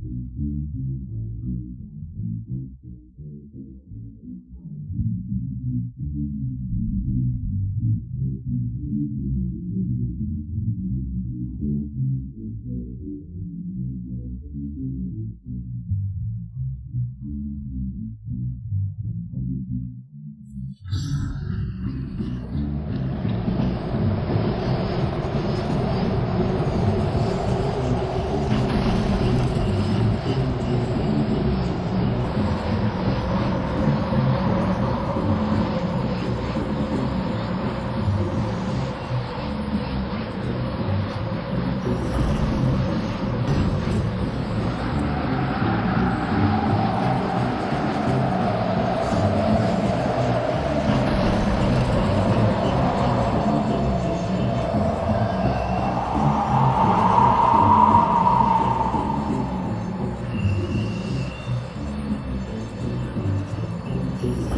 you Mm-hmm.